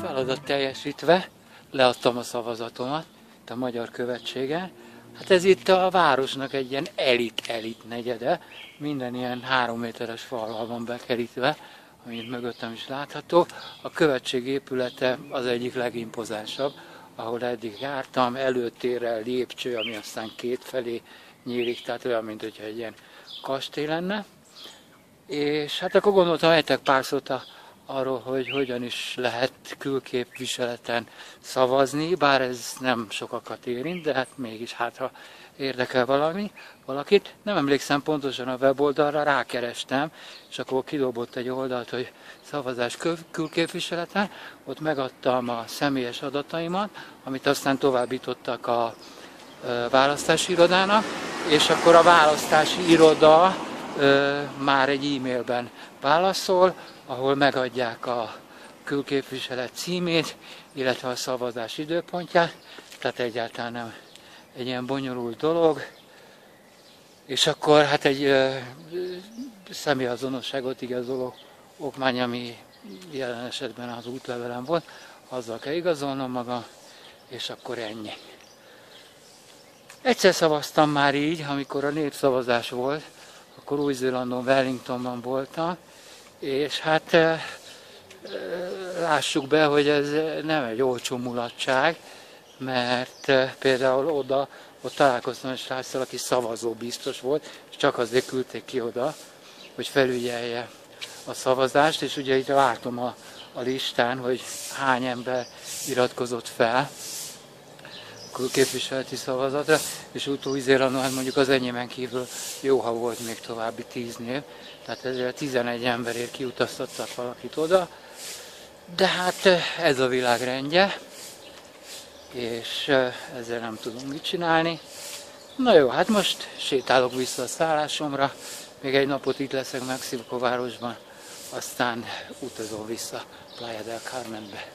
Feladat teljesítve, leadtam a szavazatomat itt a Magyar Követségen. Hát ez itt a városnak egy ilyen elit-elit negyede, minden ilyen három méteres falval van bekerítve, amit mögöttem is látható. A követség épülete az egyik legimpozánsabb, ahol eddig jártam, előtérrel lépcső, ami aztán két felé nyílik, tehát olyan, mint hogyha egy ilyen kastély lenne. És hát akkor gondoltam, ejtek pár szót a arról, hogy hogyan is lehet külképviseleten szavazni, bár ez nem sokakat érint, de hát mégis hát ha érdekel valami, valakit. Nem emlékszem pontosan a weboldalra, rákerestem, és akkor kidobott egy oldalt, hogy szavazás külképviseleten, ott megadtam a személyes adataimat, amit aztán továbbítottak a választási irodának, és akkor a választási iroda már egy e-mailben válaszol, ahol megadják a külképviselet címét, illetve a szavazás időpontját, tehát egyáltalán nem egy ilyen bonyolult dolog. És akkor hát egy ö, személyazonosságot igazoló okmány, ami jelen esetben az útlevelem volt, azzal kell igazolnom magam, és akkor ennyi. Egyszer szavaztam már így, amikor a népszavazás volt, akkor Új-Zélandon, Wellingtonban voltam, és hát lássuk be, hogy ez nem egy olcsó mulatság, mert például oda, ott találkoztam egy sráccal, aki szavazó biztos volt, és csak azért küldték ki oda, hogy felügyelje a szavazást, és ugye itt látom a, a listán, hogy hány ember iratkozott fel képviseleti szavazatra, és zélandó, hát mondjuk az enyémen kívül jó, ha volt még további tíz név, tehát ezzel 11 emberért kiutaztattak valakit oda, de hát eh, ez a világ rendje, és eh, ezzel nem tudunk mit csinálni. Na jó, hát most sétálok vissza a szállásomra, még egy napot itt leszek Mexikó aztán utazom vissza Playa del Carmenbe.